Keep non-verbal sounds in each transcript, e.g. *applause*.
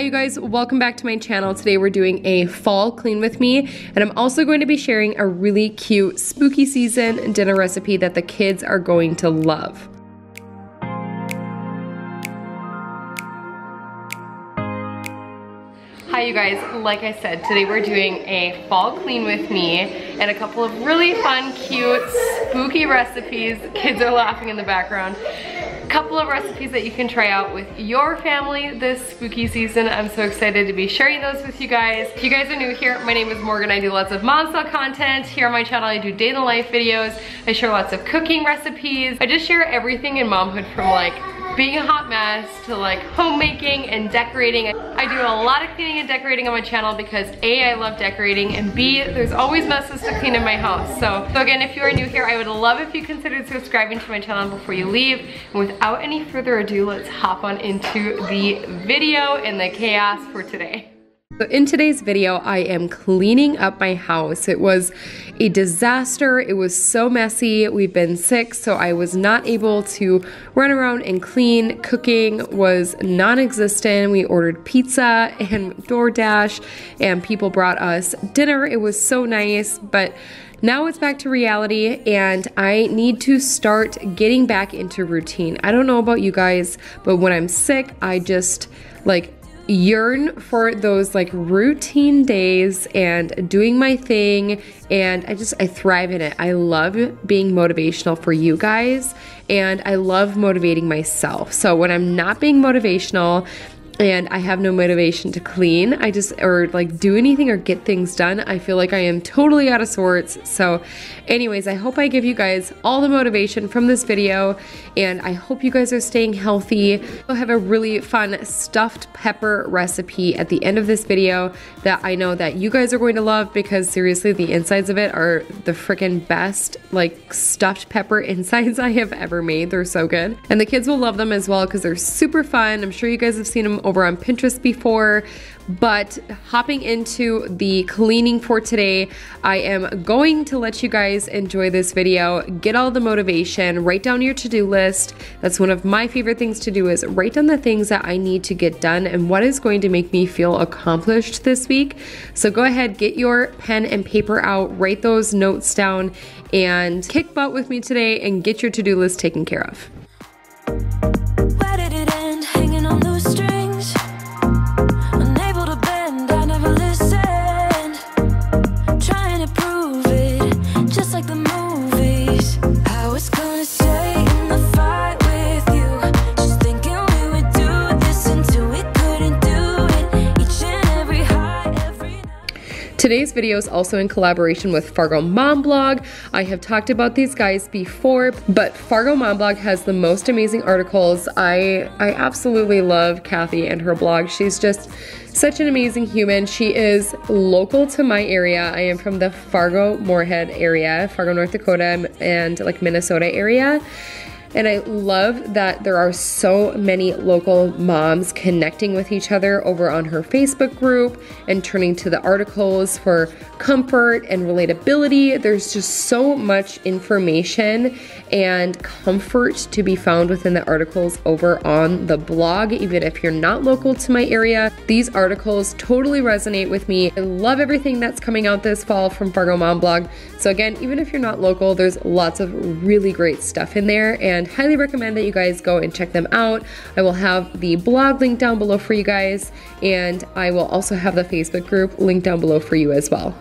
Hi you guys, welcome back to my channel. Today we're doing a fall clean with me and I'm also going to be sharing a really cute spooky season dinner recipe that the kids are going to love. Hi you guys, like I said, today we're doing a fall clean with me and a couple of really fun, cute, spooky recipes. Kids are laughing in the background A couple of recipes that you can try out with your family this spooky season. I'm so excited to be sharing those with you guys. If you guys are new here, my name is Morgan. I do lots of mom style content. Here on my channel, I do day in the life videos. I share lots of cooking recipes. I just share everything in momhood from like being a hot mess to like homemaking and decorating. I do a lot of cleaning and decorating on my channel because A, I love decorating and B, there's always messes to clean in my house. So, so again, if you are new here, I would love if you considered subscribing to my channel before you leave. And without any further ado, let's hop on into the video and the chaos for today. So in today's video, I am cleaning up my house. It was a disaster. It was so messy. We've been sick, so I was not able to run around and clean. Cooking was non-existent. We ordered pizza and DoorDash, and people brought us dinner. It was so nice, but now it's back to reality and I need to start getting back into routine. I don't know about you guys, but when I'm sick, I just like yearn for those like routine days and doing my thing and I just I thrive in it. I love being motivational for you guys and I love motivating myself. So when I'm not being motivational and I have no motivation to clean. I just, or like do anything or get things done. I feel like I am totally out of sorts. So anyways, I hope I give you guys all the motivation from this video and I hope you guys are staying healthy. I'll have a really fun stuffed pepper recipe at the end of this video that I know that you guys are going to love because seriously, the insides of it are the freaking best like stuffed pepper *laughs* insides I have ever made. They're so good. And the kids will love them as well because they're super fun. I'm sure you guys have seen them over on Pinterest before, but hopping into the cleaning for today, I am going to let you guys enjoy this video, get all the motivation, write down your to-do list. That's one of my favorite things to do is write down the things that I need to get done and what is going to make me feel accomplished this week. So go ahead, get your pen and paper out, write those notes down, and kick butt with me today and get your to-do list taken care of. Today's video is also in collaboration with Fargo Mom Blog. I have talked about these guys before, but Fargo Mom Blog has the most amazing articles. I, I absolutely love Kathy and her blog. She's just such an amazing human. She is local to my area. I am from the Fargo Moorhead area, Fargo, North Dakota, and like Minnesota area. And I love that there are so many local moms connecting with each other over on her Facebook group and turning to the articles for comfort and relatability. There's just so much information and comfort to be found within the articles over on the blog. Even if you're not local to my area, these articles totally resonate with me. I love everything that's coming out this fall from Fargo Mom Blog. So again, even if you're not local, there's lots of really great stuff in there and highly recommend that you guys go and check them out. I will have the blog link down below for you guys and I will also have the Facebook group linked down below for you as well.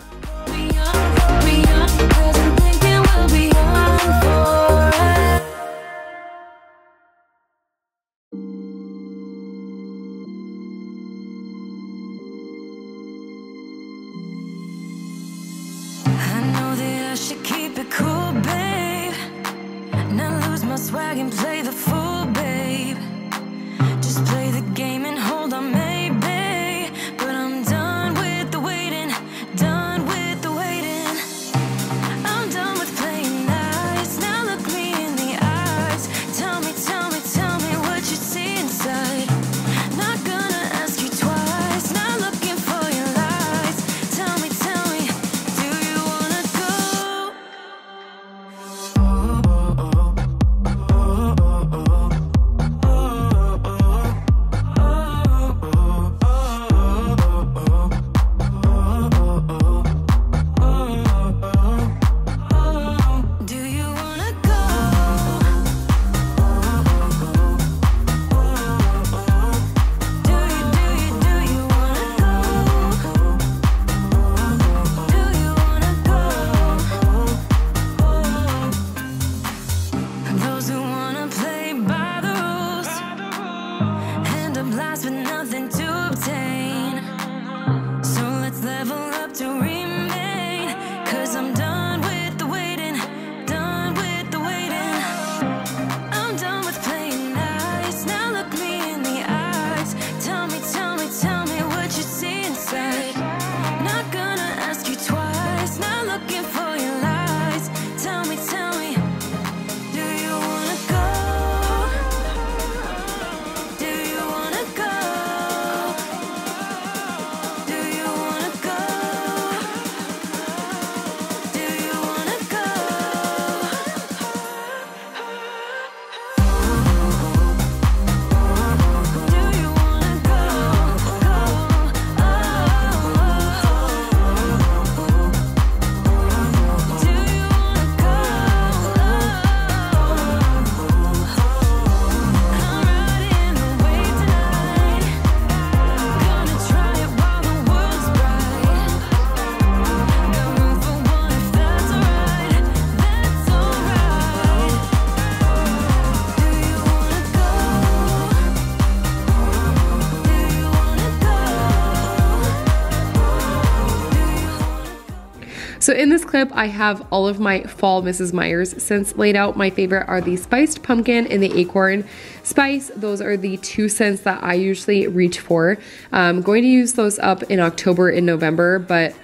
So in this clip, I have all of my fall Mrs. Meyer's scents laid out. My favorite are the spiced pumpkin and the acorn spice. Those are the two scents that I usually reach for. I'm going to use those up in October and November, but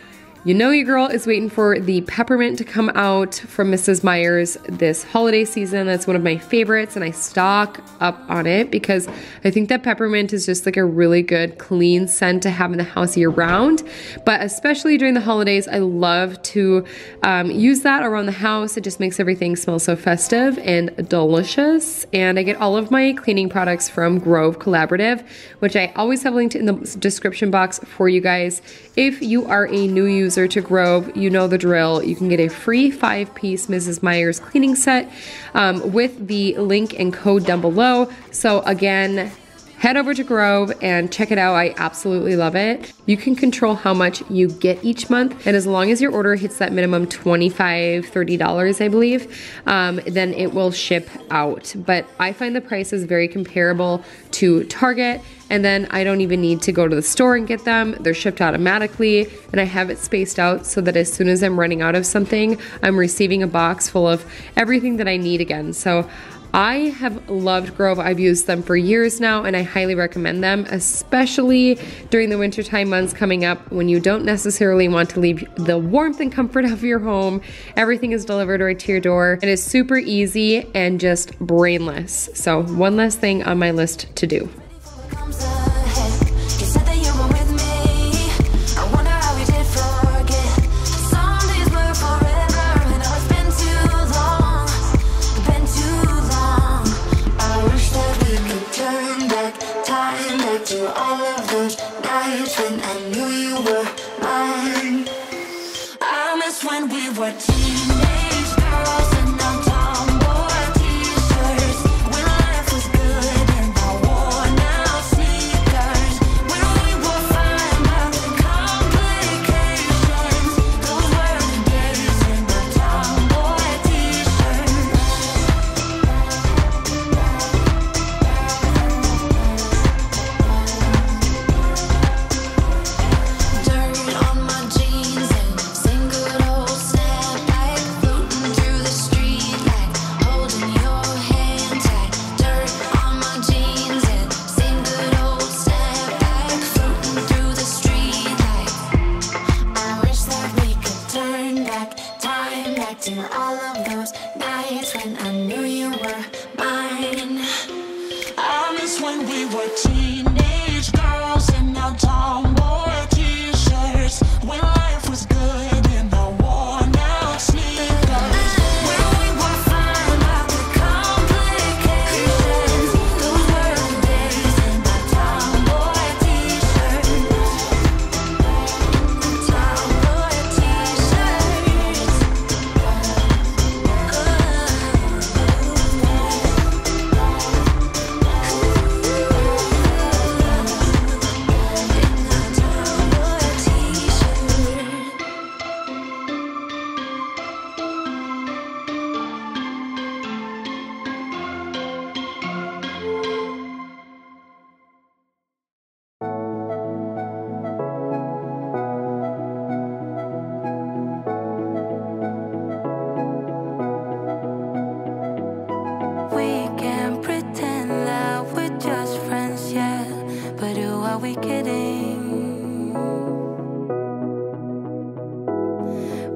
you know your girl is waiting for the peppermint to come out from Mrs. Meyer's this holiday season. That's one of my favorites, and I stock up on it because I think that peppermint is just like a really good, clean scent to have in the house year round. But especially during the holidays, I love to um, use that around the house. It just makes everything smell so festive and delicious. And I get all of my cleaning products from Grove Collaborative, which I always have linked in the description box for you guys. If you are a new user to Grove, you know the drill. You can get a free five piece Mrs. Meyer's cleaning set um, with the link and code down below. So, again, head over to Grove and check it out. I absolutely love it. You can control how much you get each month, and as long as your order hits that minimum $25, $30, I believe, um, then it will ship out. But I find the prices very comparable to Target, and then I don't even need to go to the store and get them. They're shipped automatically, and I have it spaced out so that as soon as I'm running out of something, I'm receiving a box full of everything that I need again. So I have loved Grove. I've used them for years now and I highly recommend them, especially during the wintertime months coming up when you don't necessarily want to leave the warmth and comfort *laughs* of your home. Everything is delivered right to your door. It is super easy and just brainless. So, one less thing on my list to do. Back to all of those nights when I knew you were mine. I miss when we were teenage girls in our tomboy kidding.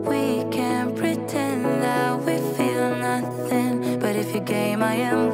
We can't pretend that we feel nothing. But if you're game, I am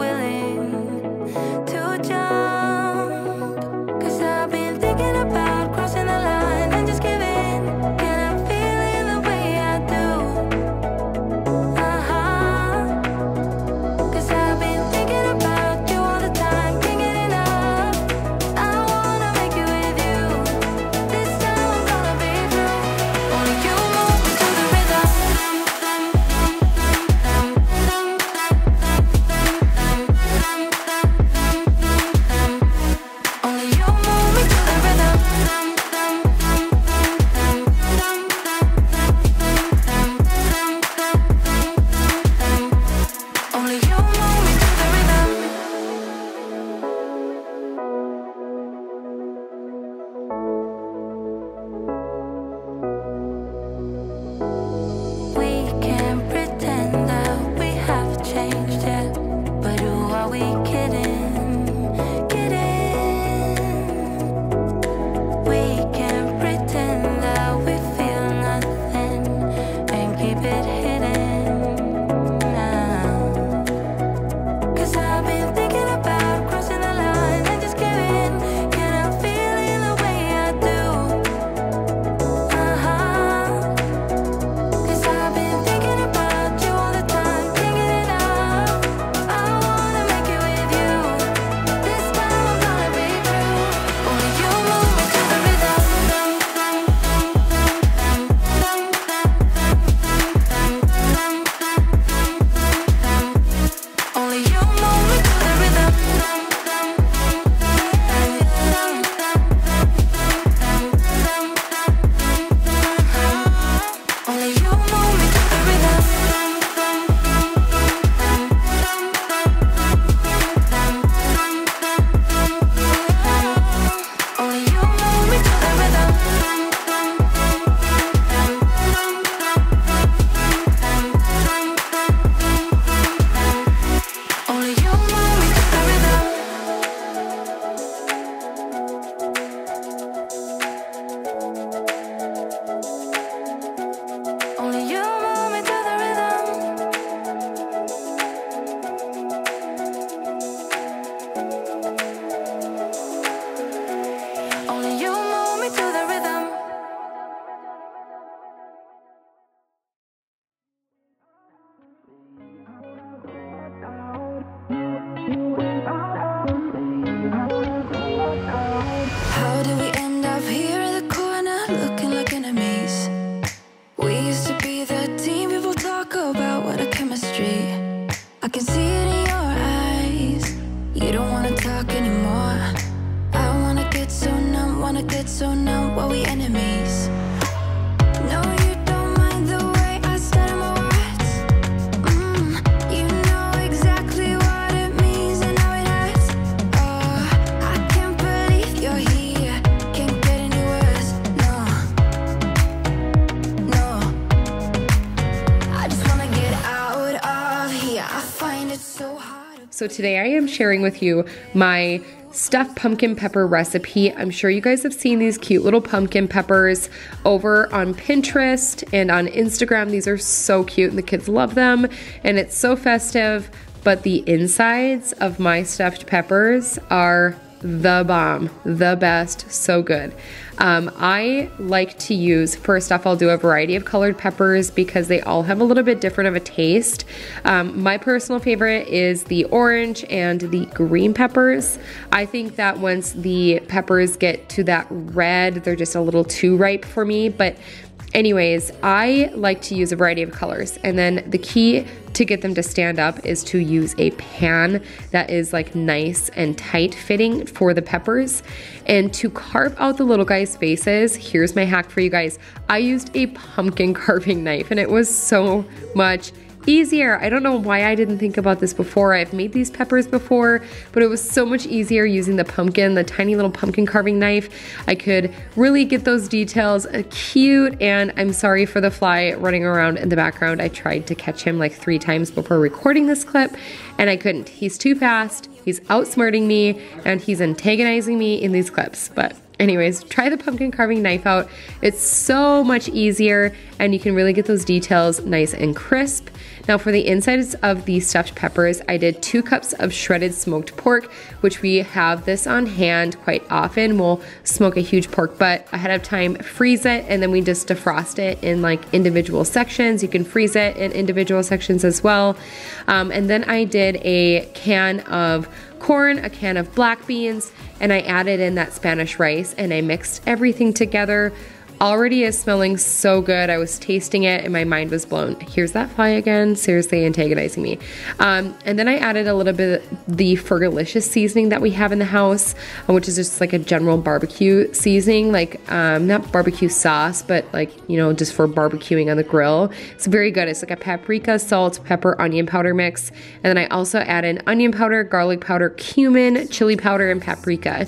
So today I am sharing with you my stuffed pumpkin pepper recipe. I'm sure you guys have seen these cute little pumpkin peppers over on Pinterest and on Instagram. These are so cute and the kids love them and it's so festive. But the insides of my stuffed peppers are the bomb, the best, so good. Um, I like to use, first off, I'll do a variety of colored peppers because they all have a little bit different of a taste. Um, my personal favorite is the orange and the green peppers. I think that once the peppers get to that red, they're just a little too ripe for me, but Anyways, I like to use a variety of colors, and then the key to get them to stand up is to use a pan that is like nice and tight fitting for the peppers. And to carve out the little guys' faces, here's my hack for you guys. I used a pumpkin *laughs* carving knife, and it was so much easier. I don't know why I didn't think about this before. I've made these peppers before, but it was so much easier using the pumpkin, the tiny little pumpkin carving knife. I could really get those details uh, cute, and I'm sorry for the fly running around in the background. I tried to catch him like three times before recording this clip, and I couldn't. He's too fast. He's outsmarting me and he's antagonizing me in these clips, but anyways, try the pumpkin carving knife out. It's so much easier and you can really get those details nice and crisp. Now for the insides of the stuffed peppers, I did two cups of shredded smoked pork, which we have this on hand quite often. We'll smoke a huge pork butt ahead of time, freeze it, and then we just defrost it in like individual sections. You can freeze it in individual sections as well. Um, and then I did a can of corn, a can of black beans, and I added in that Spanish rice and I mixed everything together already is smelling so good. I was tasting it and my mind was blown. Here's that fly again, seriously antagonizing me. Um, and then I added a little bit the Fergalicious seasoning that we have in the house, uh, which is just like a general barbecue seasoning, like um, not barbecue sauce, but like, you know, just for barbecuing on the grill. It's very good. It's like a paprika, salt, pepper, onion powder mix. And then I also add in onion powder, garlic powder, cumin, chili powder, and paprika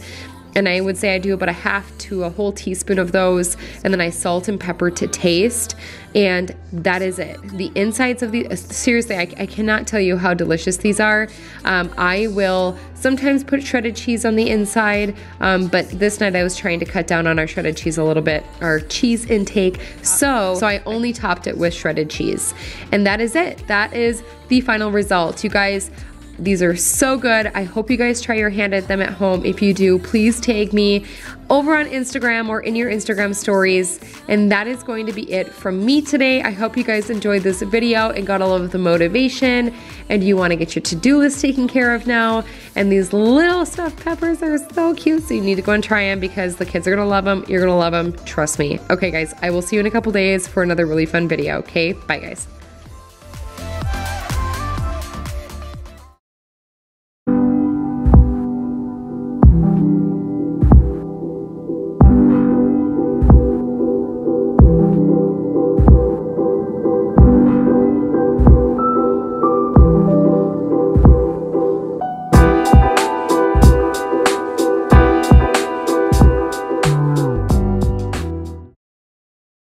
and I would say I do about a half to a whole teaspoon of those, and then I salt and pepper to taste, and that is it. The insides of the seriously, I, I cannot tell you how delicious these are. Um, I will sometimes put shredded cheese on the inside, um, but this night I was trying to cut down on our shredded cheese a little bit, our cheese intake. So, so I only topped it with shredded cheese, and that is it. That is the final result, you guys. These are so good. I hope you guys try your hand at them at home. If you do, please tag me over on Instagram or in your Instagram stories. And that is going to be it from me today. I hope you guys enjoyed this video and got all of the motivation and you want to get your to-do list taken care of now. And these little stuffed peppers are so cute. So you need to go and try them because the kids are to love them. You're to love them. Trust me. Okay, guys, I will see you in a couple days for another really fun video. Okay, bye guys.